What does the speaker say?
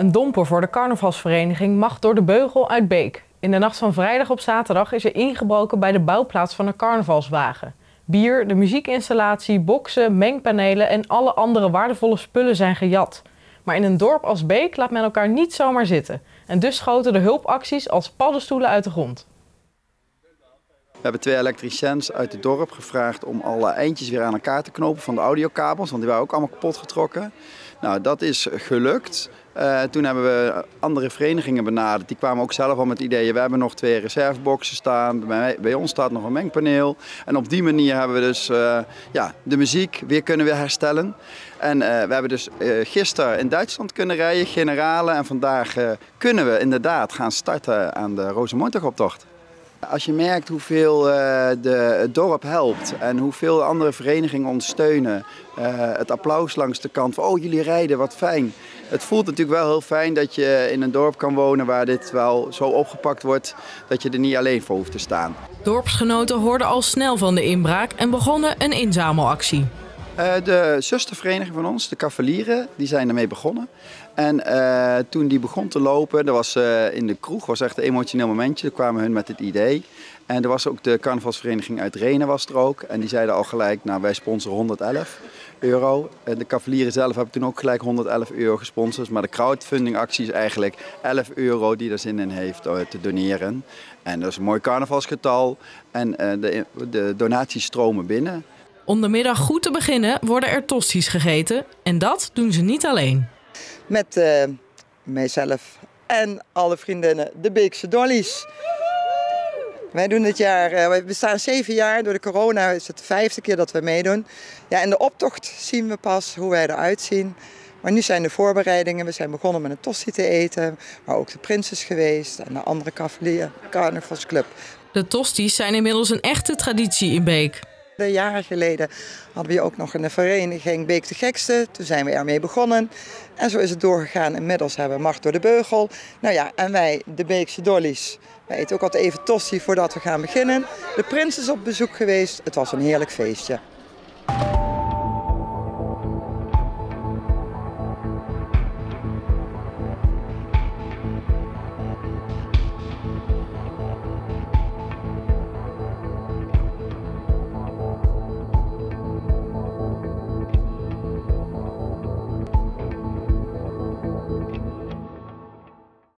Een domper voor de carnavalsvereniging mag door de beugel uit Beek. In de nacht van vrijdag op zaterdag is er ingebroken bij de bouwplaats van een carnavalswagen. Bier, de muziekinstallatie, boksen, mengpanelen en alle andere waardevolle spullen zijn gejat. Maar in een dorp als Beek laat men elkaar niet zomaar zitten. En dus schoten de hulpacties als paddenstoelen uit de grond. We hebben twee elektriciens uit het dorp gevraagd om alle eindjes weer aan elkaar te knopen van de audiokabels, want die waren ook allemaal kapot getrokken. Nou, dat is gelukt. Uh, toen hebben we andere verenigingen benaderd. Die kwamen ook zelf al met ideeën. We hebben nog twee reserveboxen staan. Bij, ons staat nog een mengpaneel. En op die manier hebben we dus uh, ja, de muziek weer kunnen weer herstellen. En uh, we hebben dus gisteren in Duitsland kunnen rijden, generalen. En vandaag kunnen we inderdaad gaan starten aan de Rozenmontagoptocht. Als je merkt hoeveel de, het dorp helpt en hoeveel andere verenigingen ons steunen. het applaus langs de kant van, oh jullie rijden, wat fijn. Het voelt natuurlijk wel heel fijn dat je in een dorp kan wonen waar dit wel zo opgepakt wordt dat je er niet alleen voor hoeft te staan. Dorpsgenoten hoorden al snel van de inbraak en begonnen een inzamelactie. Uh, de zustervereniging van ons, de Cavalieren, die zijn ermee begonnen. En uh, toen die begon te lopen, dat was uh, in de kroeg, was echt een emotioneel momentje. Toen kwamen hun met het idee. En er was ook de carnavalsvereniging uit Renen was er ook. En die zeiden al gelijk, nou wij sponsoren 111 euro. En de Cavalieren zelf hebben toen ook gelijk 111 euro gesponsord. Maar de crowdfunding actie is eigenlijk 11 euro die er zin in heeft te doneren. En dat is een mooi carnavalsgetal. En de, de donaties stromen binnen. Om de middag goed te beginnen worden er tosties gegeten. En dat doen ze niet alleen. Met uh, mijzelf en alle vriendinnen, de Beekse Dollies. Wij doen dit jaar, uh, we bestaan zeven jaar. Door de corona is het de vijfde keer dat we meedoen. Ja, in de optocht zien we pas hoe wij eruit zien. Maar nu zijn de voorbereidingen. We zijn begonnen met een tosti te eten. Maar ook de Prinses geweest en de andere carnavalsclub. De tosties zijn inmiddels een echte traditie in Beek. Jaren geleden hadden we ook nog een vereniging Beek de Gekste. Toen zijn we ermee begonnen. En zo is het doorgegaan. Inmiddels hebben we Macht door de Beugel. Nou ja, en wij, de Beekse Dollies. Wij eten ook altijd even tosti voordat we gaan beginnen. De prins is op bezoek geweest. Het was een heerlijk feestje.